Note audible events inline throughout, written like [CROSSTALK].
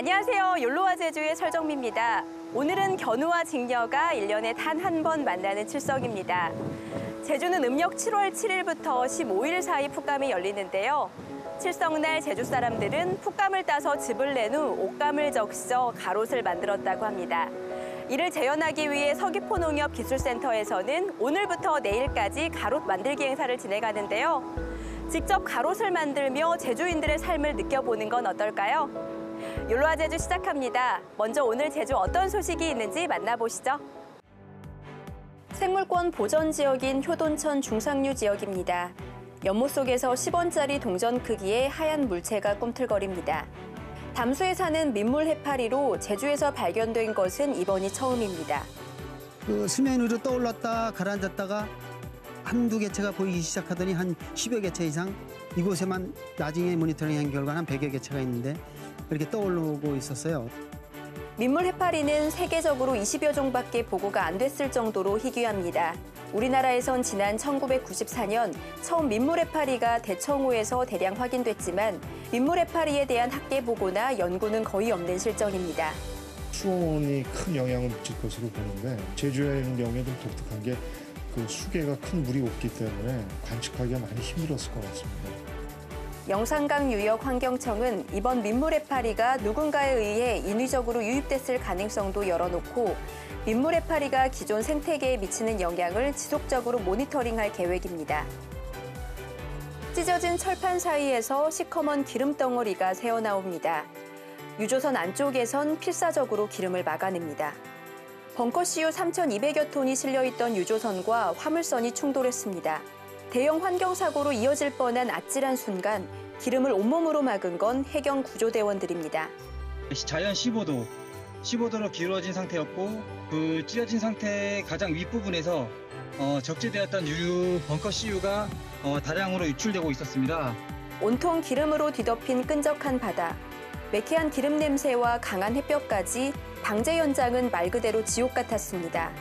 안녕하세요. 욜로와 제주의 설정미입니다. 오늘은 견우와 직녀가 일년에 단 한 번 만나는 칠석입니다. 제주는 음력 7월 7일부터 15일 사이 풋감이 열리는데요. 칠석날 제주 사람들은 풋감을 따서 즙을 낸 후 옷감을 적셔 가롯을 만들었다고 합니다. 이를 재현하기 위해 서귀포농협 기술센터에서는 오늘부터 내일까지 가롯 만들기 행사를 진행하는데요. 직접 가롯을 만들며 제주인들의 삶을 느껴보는 건 어떨까요? 욜로와 제주 시작합니다. 먼저 오늘 제주 어떤 소식이 있는지 만나보시죠. 생물권 보전 지역인 효돈천 중상류 지역입니다. 연못 속에서 10원짜리 동전 크기의 하얀 물체가 꿈틀거립니다. 담수에 사는 민물 해파리로 제주에서 발견된 것은 이번이 처음입니다. 그 수면 위로 떠올랐다 가라앉았다가 한두 개체가 보이기 시작하더니 한 10여 개체 이상 이곳에만 나중에 모니터링한 결과 한 100여 개체가 있는데 이렇게 떠오르고 있었어요. 민물 해파리는 세계적으로 20여 종밖에 보고가 안 됐을 정도로 희귀합니다. 우리나라에선 지난 1994년 처음 민물 해파리가 대청호에서 대량 확인됐지만 민물 해파리에 대한 학계 보고나 연구는 거의 없는 실정입니다. 수온이 큰 영향을 미칠 것으로 보는데 제주에 있는 경우에 좀 독특한 게 그 수계가 큰 물이 없기 때문에 관측하기가 많이 힘들었을 것 같습니다. 영산강 유역 환경청은 이번 민물 해파리가 누군가에 의해 인위적으로 유입됐을 가능성도 열어놓고 민물 해파리가 기존 생태계에 미치는 영향을 지속적으로 모니터링할 계획입니다. 찢어진 철판 사이에서 시커먼 기름 덩어리가 새어나옵니다. 유조선 안쪽에선 필사적으로 기름을 막아냅니다. 벙커CU 3,200여 톤이 실려있던 유조선과 화물선이 충돌했습니다. 대형 환경사고로 이어질 뻔한 아찔한 순간 기름을 온몸으로 막은 건 해경 구조대원들입니다. 자연 15도, 15도로 기울어진 상태였고 그 찢어진 상태의 가장 윗부분에서 어, 적재되었던 유류 벙커 CU가 어, 다량으로 유출되고 있었습니다. 온통 기름으로 뒤덮인 끈적한 바다, 매캐한 기름 냄새와 강한 햇볕까지 방제 현장은 말 그대로 지옥 같았습니다.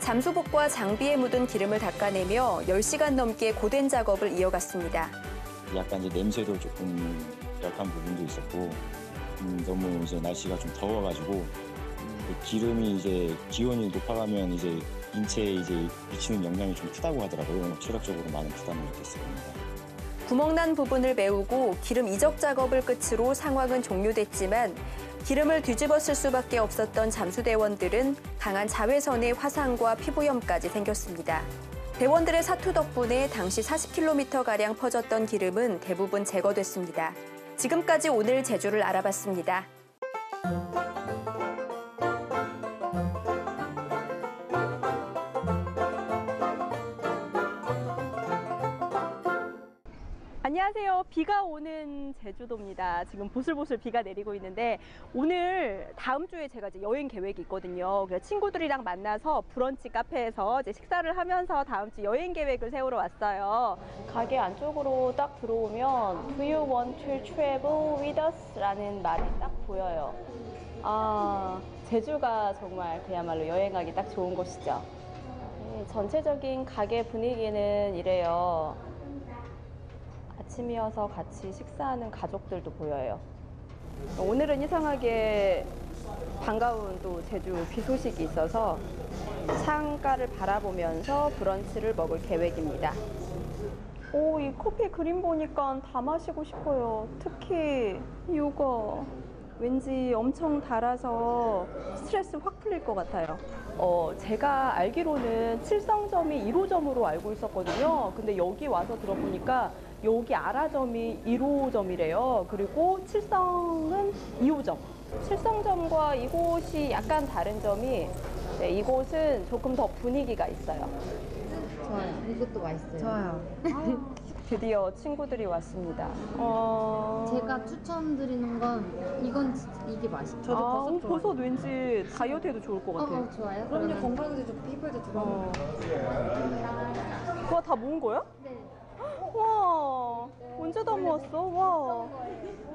잠수복과 장비에 묻은 기름을 닦아내며 10시간 넘게 고된 작업을 이어갔습니다. 약간 이제 냄새도 조금 약한 부분도 있었고 음, 너무 이제 날씨가 좀 더워가지고 음, 그 기름이 이제 기온이 높아가면 이제 인체에 이제 미치는 영향이 좀 크다고 하더라고요. 체력적으로 많은 부담을 느꼈습니다. 구멍난 부분을 메우고 기름 이적 작업을 끝으로 상황은 종료됐지만 기름을 뒤집어 쓸 수밖에 없었던 잠수대원들은 강한 자외선의 화상과 피부염까지 생겼습니다. 대원들의 사투 덕분에 당시 40km가량 퍼졌던 기름은 대부분 제거됐습니다. 지금까지 오늘 제주를 알아봤습니다. 안녕하세요. 비가 오는 제주도입니다. 지금 보슬보슬 비가 내리고 있는데 오늘 다음 주에 제가 이제 여행 계획이 있거든요. 그래서 친구들이랑 만나서 브런치 카페에서 이제 식사를 하면서 다음 주 여행 계획을 세우러 왔어요. 가게 안쪽으로 딱 들어오면 Do you want to travel with us? 라는 말이 딱 보여요. 아, 제주가 정말 그야말로 여행하기 딱 좋은 곳이죠. 네, 전체적인 가게 분위기는 이래요. 아침이어서 같이 식사하는 가족들도 보여요. 오늘은 이상하게 반가운 또 제주 비 소식이 있어서 창가를 바라보면서 브런치를 먹을 계획입니다. 오, 이 커피 그림 보니까 다 마시고 싶어요. 특히 이거 왠지 엄청 달아서 스트레스 확 풀릴 것 같아요. 어, 제가 알기로는 칠성점이 1호점으로 알고 있었거든요. 근데 여기 와서 들어보니까 여기 아라점이 1호점이래요. 그리고 칠성은 2호점. 칠성점과 이곳이 약간 다른 점이 네, 이곳은 조금 더 분위기가 있어요. 좋아요. 이것도 맛있어요. 좋아요. [LAUGHS] 드디어 친구들이 왔습니다. 어... 제가 추천드리는 건 이건 진짜 이게 맛있어요. 저도 아, 버섯 어, 버섯 왠지 다이어트에도 좋을 것 어, 같아요. 어, 좋아요. 그럼요 건강에도 좋고 피부에도 좋고 어. 그거 다 모은 거야? 네. 와, 언제 다 모았어? 와.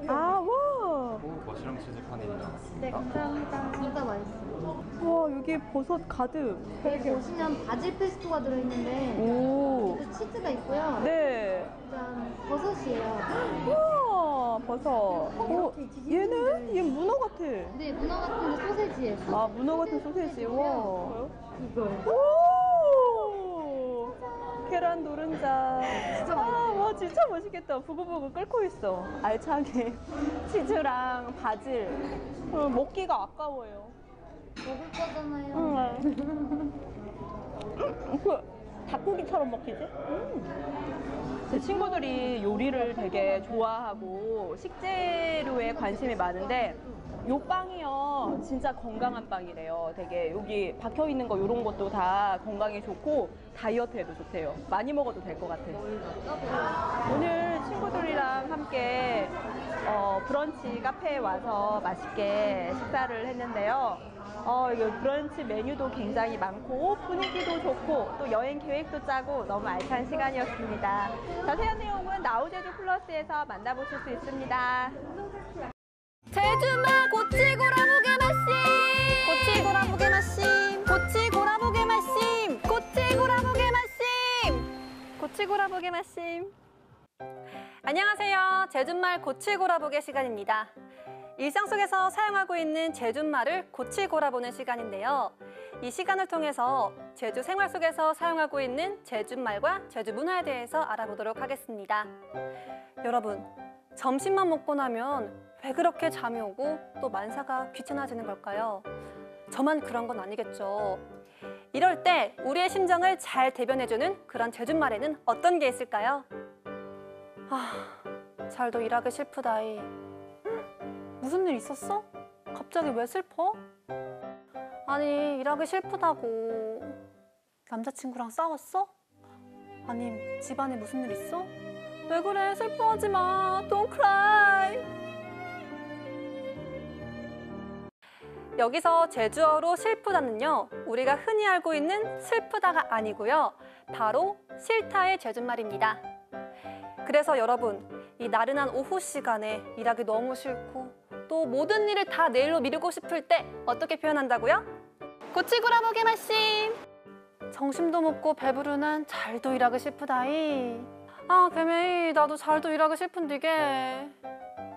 아, 와. 머시랑 치즈 파네입니다. 네, 감사합니다. 진짜 맛있어요. 와, 여기 버섯 가득. 여기 보시면 바질 페스토가 들어있는데 오. 그 치즈가 있고요. 네. 일단 버섯이에요. [GASPS] 우와. 아 버섯. 어, 얘는 얘 문어 같아. 네, 문어 같은 게 소세지예요. 아 문어 같은 소세지. 와. 이거. 오! 계란 노른자. 진짜 아, 와 진짜 맛있겠다. 부글부글 끓고 있어. 알차게 [LAUGHS] 치즈랑 바질. 어, 먹기가 아까워요. 먹을 거잖아요. 응. [LAUGHS] 그 닭고기처럼 먹히지? 제 친구들이 요리를 되게 좋아하고 식재료에 관심이 많은데 요 빵이요. 진짜 건강한 빵이래요. 되게 여기 박혀 있는 거 요런 것도 다 건강에 좋고 다이어트에도 좋대요. 많이 먹어도 될 것 같아 오늘 친구들이랑 함께 어, 브런치 카페에 와서 맛있게 식사를 했는데요. 어, 이 브런치 메뉴도 굉장히 많고 분위기도 좋고 또 여행 계획도 짜고 너무 알찬 시간이었습니다. 자세한 내용은 나우제주 플러스에서 만나보실 수 있습니다. 제주마 고치 고라무게 마심. 고치 고라무게 마심. 고치 고라무게 마심 고치 고라무게 마심 고치 고라무게 마심 안녕하세요. 제주말 고치 고라보게 시간입니다. 일상 속에서 사용하고 있는 제주말을 고치 고라보는 시간인데요. 이 시간을 통해서 제주 생활 속에서 사용하고 있는 제주말과 제주 문화에 대해서 알아보도록 하겠습니다. 여러분 점심만 먹고 나면 왜 그렇게 잠이 오고 또 만사가 귀찮아지는 걸까요? 저만 그런 건 아니겠죠. 이럴 때 우리의 심정을 잘 대변해주는 그런 제주말에는 어떤 게 있을까요? 아, 잘도 일하기 슬프다이. 응? 무슨 일 있었어? 갑자기 왜 슬퍼? 아니, 일하기 슬프다고. 남자친구랑 싸웠어? 아님, 집안에 무슨 일 있어? 왜 그래? 슬퍼하지 마. Don't cry. 여기서 제주어로 슬프다는요, 우리가 흔히 알고 있는 슬프다가 아니고요. 바로 싫다의 제주말입니다. 그래서 여러분, 이 나른한 오후 시간에 일하기 너무 싫고 또 모든 일을 다 내일로 미루고 싶을 때 어떻게 표현한다고요? 고치고라보게 말씀! 정심도 먹고 배부르는 잘도 일하기 싶으다이. 아, 개매이, 나도 잘도 일하기 싶은디게.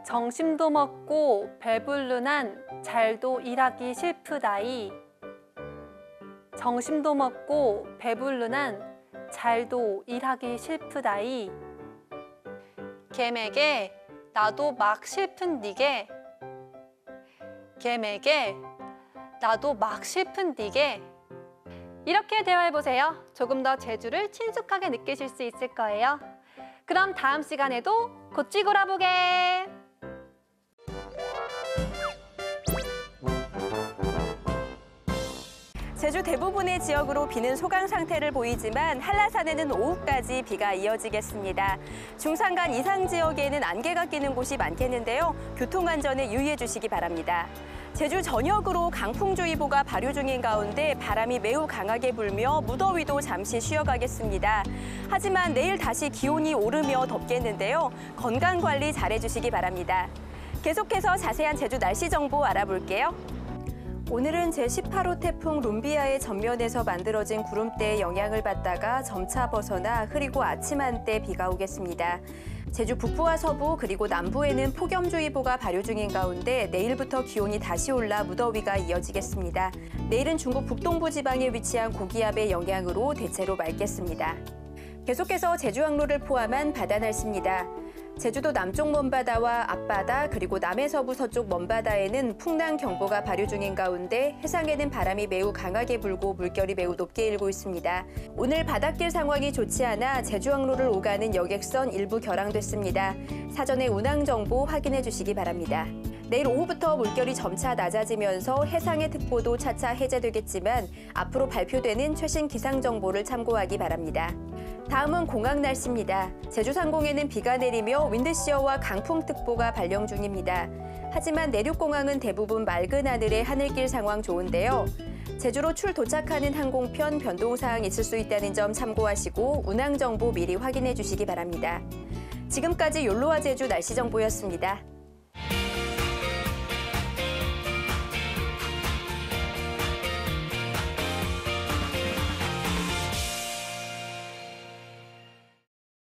정심도 먹고 배불르난 잘도 일하기 싫프다이. 정심도 먹고 배불르난 잘도 일하기 싫프다이. 개매게 나도 막 싫은디게. 개매게 나도 막 싫은디게. 이렇게 대화해보세요. 조금 더 제주를 친숙하게 느끼실 수 있을 거예요. 그럼 다음 시간에도 고치고라 보게! 제주 대부분의 지역으로 비는 소강 상태를 보이지만 한라산에는 오후까지 비가 이어지겠습니다. 중산간 이상 지역에는 안개가 끼는 곳이 많겠는데요. 교통안전에 유의해 주시기 바랍니다. 제주 전역으로 강풍주의보가 발효 중인 가운데 바람이 매우 강하게 불며 무더위도 잠시 쉬어가겠습니다. 하지만 내일 다시 기온이 오르며 덥겠는데요. 건강 관리 잘해 주시기 바랍니다. 계속해서 자세한 제주 날씨 정보 알아볼게요. 오늘은 제18호 태풍 룸비아의 전면에서 만들어진 구름대의 영향을 받다가 점차 벗어나 흐리고 아침 한때 비가 오겠습니다. 제주 북부와 서부 그리고 남부에는 폭염주의보가 발효 중인 가운데 내일부터 기온이 다시 올라 무더위가 이어지겠습니다. 내일은 중국 북동부 지방에 위치한 고기압의 영향으로 대체로 맑겠습니다. 계속해서 제주 항로를 포함한 바다 날씨입니다. 제주도 남쪽 먼바다와 앞바다 그리고 남해서부 서쪽 먼바다에는 풍랑 경보가 발효 중인 가운데 해상에는 바람이 매우 강하게 불고 물결이 매우 높게 일고 있습니다. 오늘 바닷길 상황이 좋지 않아 제주 항로를 오가는 여객선 일부 결항됐습니다. 사전에 운항 정보 확인해 주시기 바랍니다. 내일 오후부터 물결이 점차 낮아지면서 해상의 특보도 차차 해제되겠지만 앞으로 발표되는 최신 기상 정보를 참고하기 바랍니다. 다음은 공항 날씨입니다. 제주 상공에는 비가 내리며 윈드시어와 강풍특보가 발령 중입니다. 하지만 내륙공항은 대부분 맑은 하늘에 하늘길 상황 좋은데요. 제주로 출 도착하는 항공편 변동사항 있을 수 있다는 점 참고하시고 운항 정보 미리 확인해 주시기 바랍니다. 지금까지 욜로와 제주 날씨 정보였습니다.